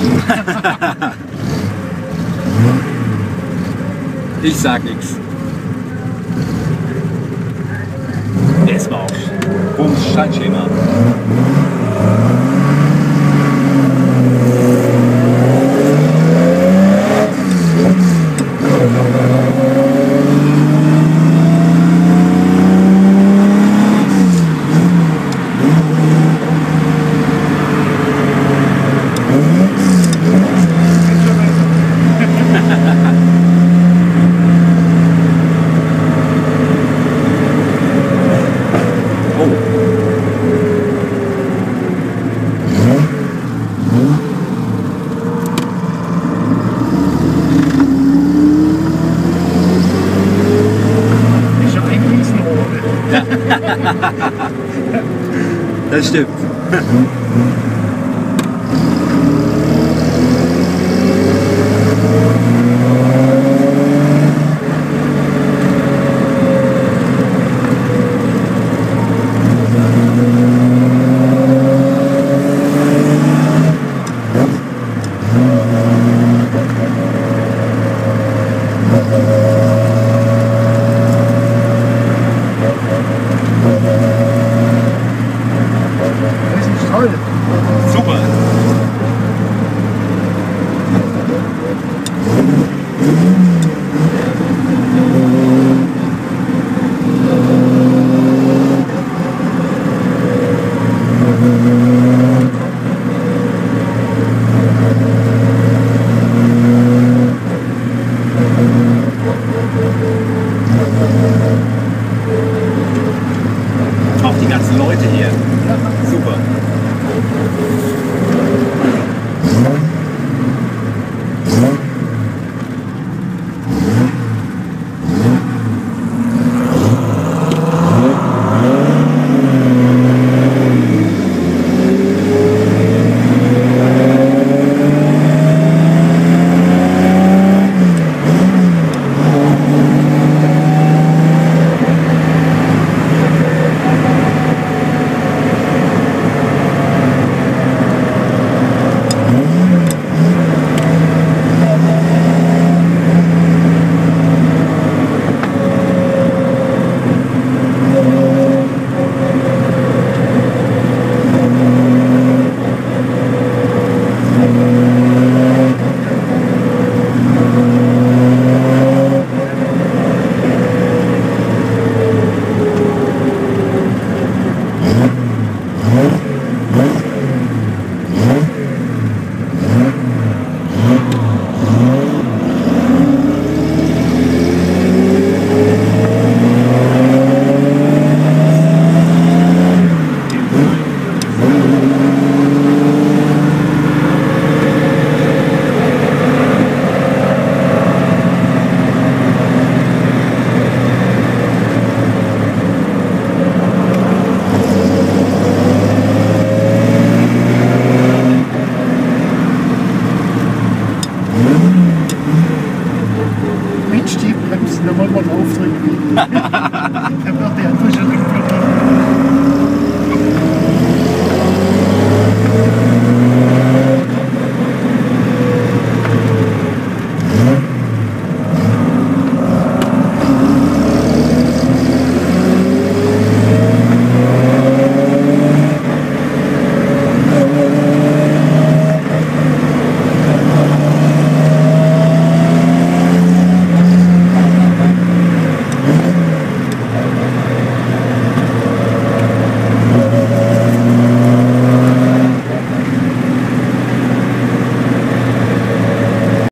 ich sag nichts. Es war auch. Bums, Schaltschema. dat is stuk. Hm, hm. Leute hier. Super. Mensch,